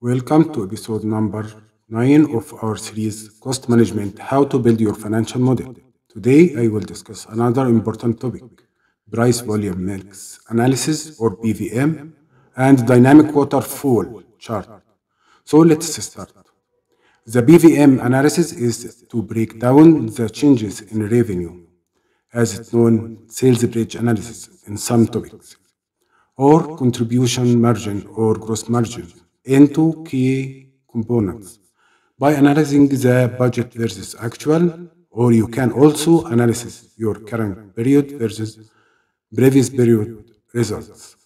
Welcome to episode number 9 of our series Cost Management How to Build Your Financial Model. Today I will discuss another important topic Price Volume Mix Analysis or PVM and Dynamic Waterfall Chart. So let's start. The PVM analysis is to break down the changes in revenue, as it's known sales bridge analysis in some topics, or contribution margin or gross margin into key components by analyzing the budget versus actual, or you can also analyze your current period versus previous period results.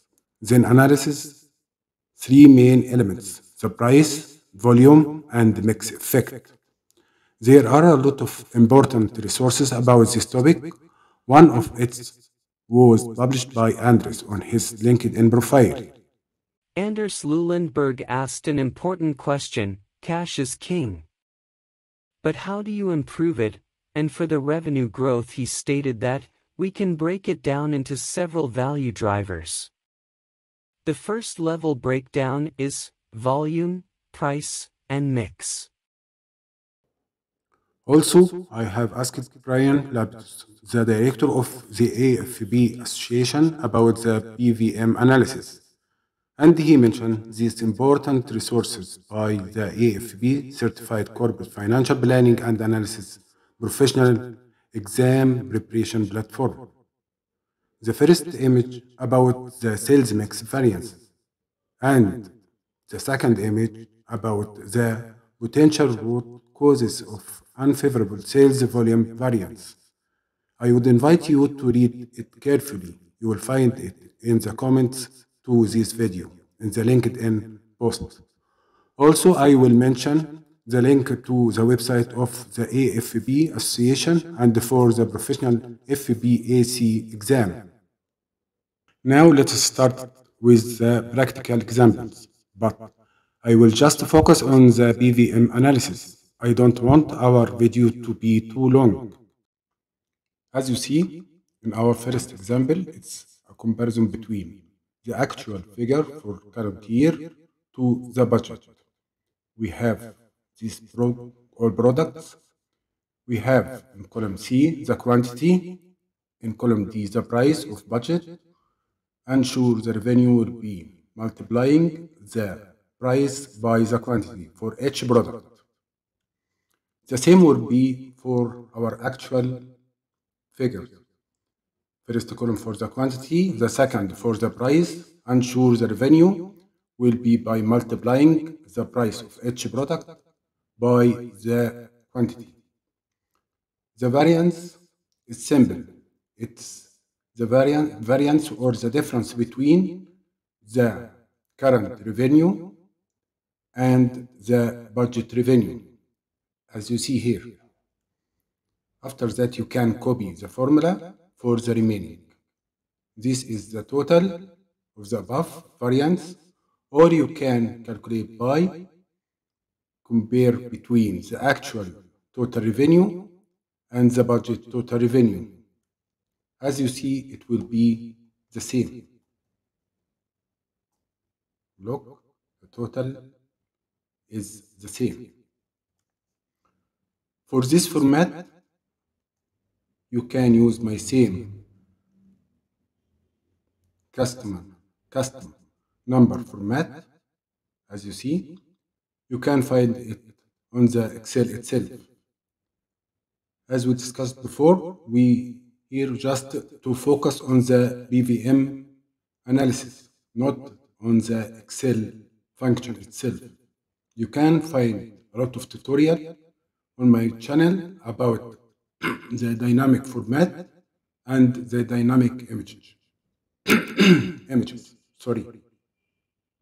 Then analysis three main elements, the price, volume, and mix effect. There are a lot of important resources about this topic. One of it was published by Anders on his LinkedIn profile. Anders Liu-Lindberg asked an important question cash is king. But how do you improve it? And for the revenue growth, he stated that we can break it down into several value drivers. The first level breakdown is volume, price, and mix. Also, I have asked Bryan Lapidus, the director of the AFP Association, about the PVM analysis. And he mentioned these important resources by the AFP Certified Corporate Financial Planning and Analysis Professional Exam Preparation Platform. The first image about the sales mix variance, and the second image about the potential root causes of unfavorable sales volume variance. I would invite you to read it carefully. You will find it in the comments to this video in the LinkedIn post. Also, I will mention the link to the website of the AFP Association and for the professional FPAC exam. Now let's start with the practical examples, but I will just focus on the PVM analysis. I don't want our video to be too long. As you see, in our first example, it's a comparison between the actual figure for current year to the budget. We have these pro all products. We have in column C the quantity, in column D the price of budget, and sure the revenue will be multiplying the price by the quantity for each product. The same will be for our actual figure. First column for the quantity, the second for the price, and sure the revenue will be by multiplying the price of each product by the quantity. The variance is simple. It's the variance, variance or the difference between the current revenue and the budget revenue, as you see here. After that, you can copy the formula for the remaining. This is the total of the above variance, or you can calculate by compare between the actual total revenue and the budget total revenue. As you see, it will be the same. Look, the total is the same. For this format, you can use my same customer custom number format as you see you can find it on the excel itself. As we discussed before we here just to focus on the pvm analysis not on the excel function itself. You can find a lot of tutorial on my channel about the dynamic format and the dynamic images. images, sorry,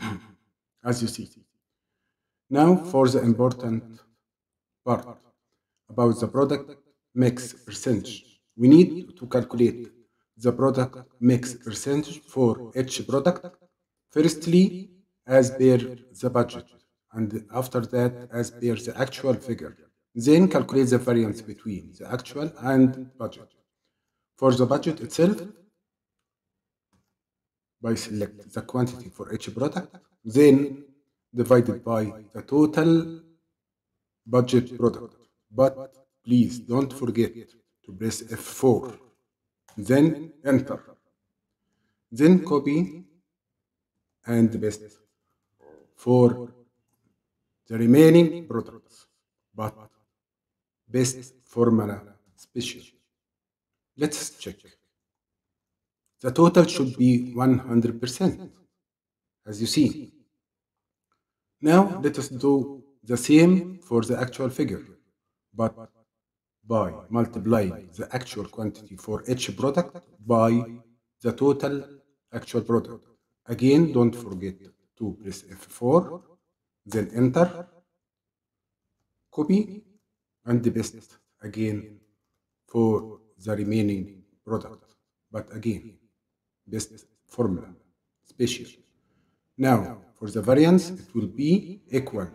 as you see. Now for the important part about the product mix percentage. We need to calculate the product mix percentage for each product. Firstly, as per the budget, and after that, as per the actual figure. Then calculate the variance between the actual and budget. For the budget itself, by select the quantity for each product, then divided by the total budget product. But please don't forget to press F4. Then enter. Then copy and paste for the remaining products. But best formula special. Let's check. The total should be 100%, as you see. Now let us do the same for the actual figure, but by multiplying the actual quantity for each product by the total actual product. Again, don't forget to press F4, then enter, copy, and paste again for the remaining product. But again, best formula, special. Now, for the variance, it will be equal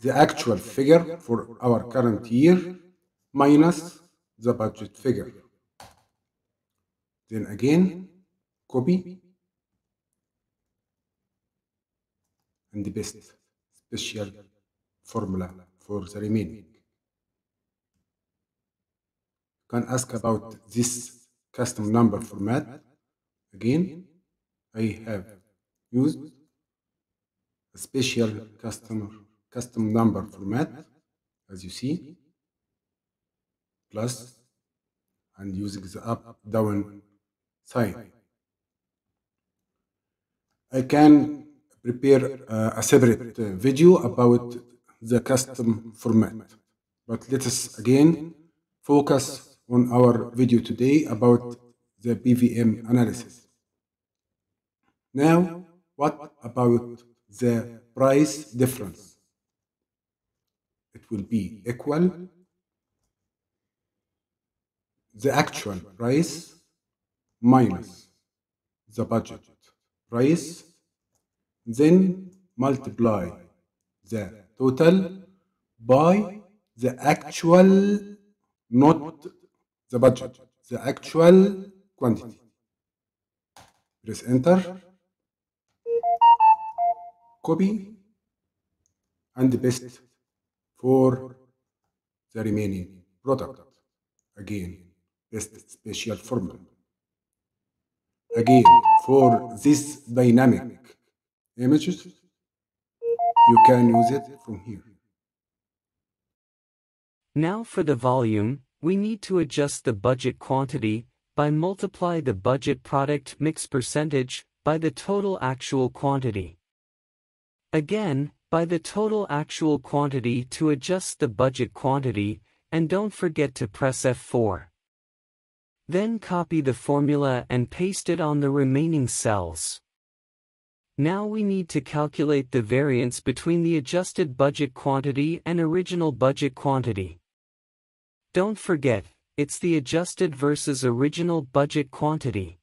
the actual figure for our current year minus the budget figure. Then again, copy and paste special formula for the remaining. Can ask about this custom number format. Again, I have used a special customer custom number format, as you see, plus and using the up down sign. I can prepare uh, a separate uh, video about the custom format. But let us again focus on our video today about the PVM analysis. Now, what about the price difference? It will be equal the actual price minus the budget price, then multiply the total by the actual, not the budget, the actual quantity. Press enter, copy, and paste for the remaining product. Again, paste special formula. Again, for this dynamic images, you can use it from here. Now for the volume, we need to adjust the budget quantity by multiply the budget product mix percentage by the total actual quantity. Again, by the total actual quantity to adjust the budget quantity, and don't forget to press F4. Then copy the formula and paste it on the remaining cells. Now we need to calculate the variance between the adjusted budget quantity and original budget quantity. Don't forget, it's the adjusted versus original budget quantity.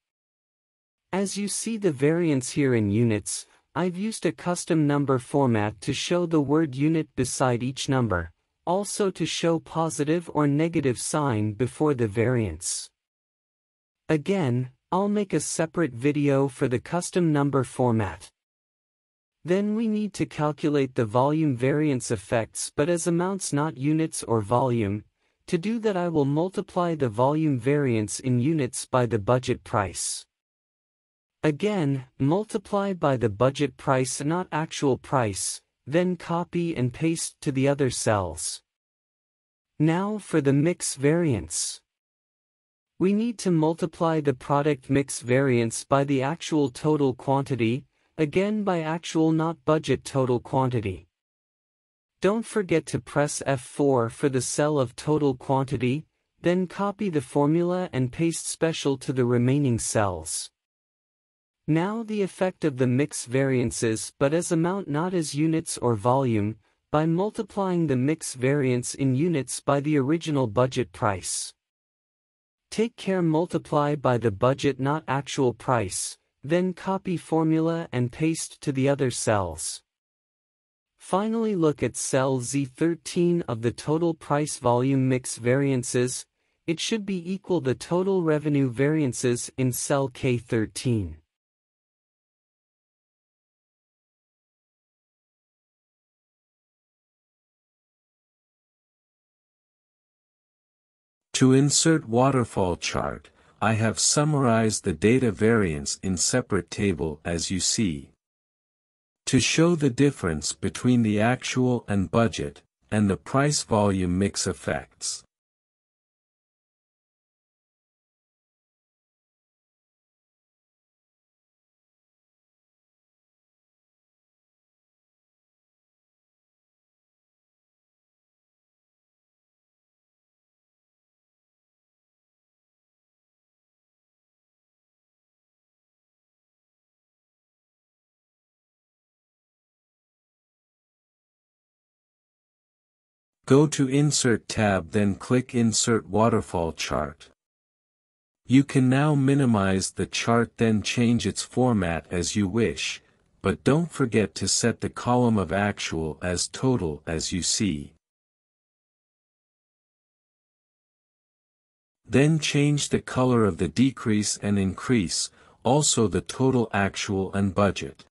As you see the variance here in units, I've used a custom number format to show the word unit beside each number, also to show positive or negative sign before the variance. Again, I'll make a separate video for the custom number format. Then we need to calculate the volume variance effects but as amounts not units or volume, to do that I will multiply the volume variance in units by the budget price. Again, multiply by the budget price not actual price, then copy and paste to the other cells. Now for the mix variance. We need to multiply the product mix variance by the actual total quantity, again by actual not budget total quantity. Don't forget to press F4 for the cell of total quantity, then copy the formula and paste special to the remaining cells. Now the effect of the mix variances but as amount not as units or volume, by multiplying the mix variance in units by the original budget price. Take care multiply by the budget not actual price, then copy formula and paste to the other cells. Finally look at cell Z13 of the total price volume mix variances, it should be equal the total revenue variances in cell K13. To insert waterfall chart, I have summarized the data variance in separate table as you see. To show the difference between the actual and budget, and the price volume mix effects. Go to Insert tab then click Insert Waterfall Chart. You can now minimize the chart then change its format as you wish, but don't forget to set the column of actual as total as you see. Then change the color of the decrease and increase, also the total actual and budget.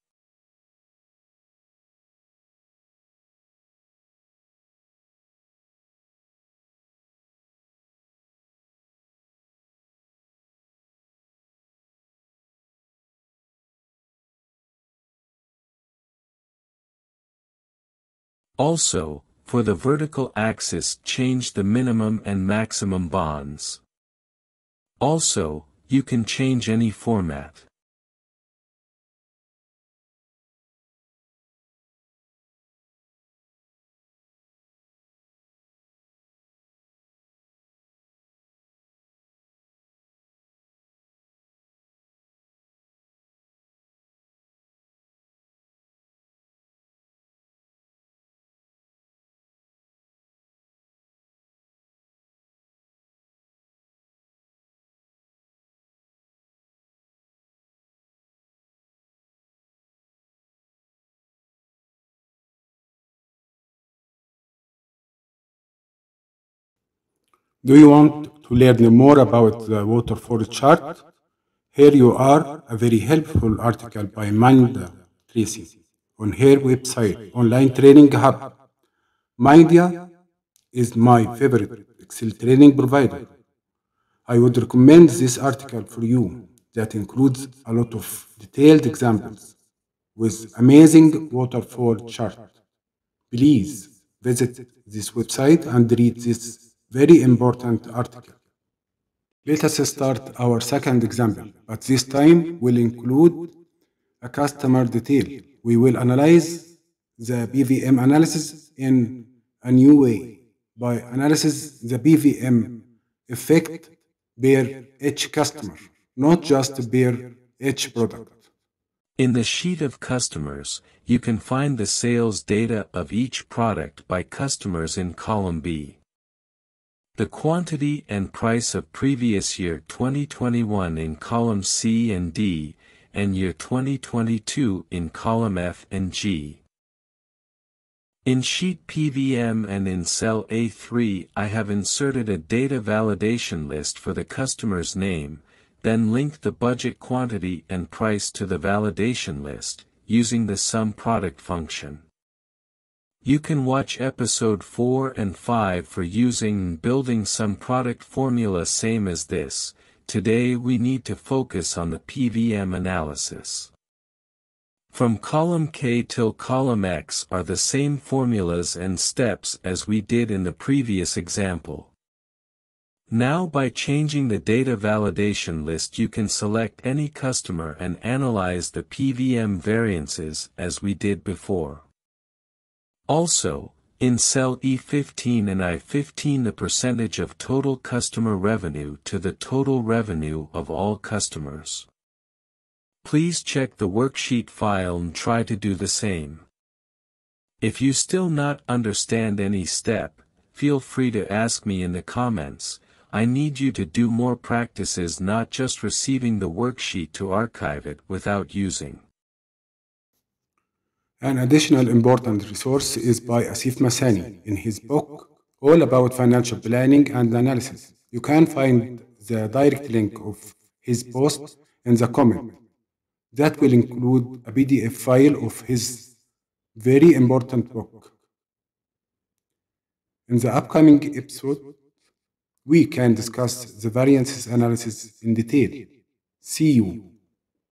Also, for the vertical axis change the minimum and maximum bonds. Also, you can change any format. Do you want to learn more about the waterfall chart? Here you are a very helpful article by Mynda Treacy on her website, Online Training Hub. Mynda is my favorite Excel training provider. I would recommend this article for you that includes a lot of detailed examples with amazing waterfall chart. Please visit this website and read this very important article. Let us start our second example, but this time we will include a customer detail. We will analyze the PVM analysis in a new way by analysis the PVM effect per each customer, not just per each product. In the sheet of customers, you can find the sales data of each product by customers in column B. The quantity and price of previous year 2021 in column C and D, and year 2022 in column F and G. In sheet PVM and in cell A3 I have inserted a data validation list for the customer's name, then linked the budget quantity and price to the validation list, using the sum product function. You can watch episode 4 and 5 for using and building sum product formula same as this, today we need to focus on the PVM analysis. From column K till column X are the same formulas and steps as we did in the previous example. Now by changing the data validation list you can select any customer and analyze the PVM variances as we did before. Also, in cell E15 and I15 the percentage of total customer revenue to the total revenue of all customers. Please check the worksheet file and try to do the same. If you still not understand any step, feel free to ask me in the comments, I need you to do more practices not just receiving the worksheet to archive it without using. An additional important resource is by Asif Masani in his book All About Financial Planning and Analysis. You can find the direct link of his post in the comment. That will include a PDF file of his very important book. In the upcoming episode, we can discuss the variances analysis in detail. See you.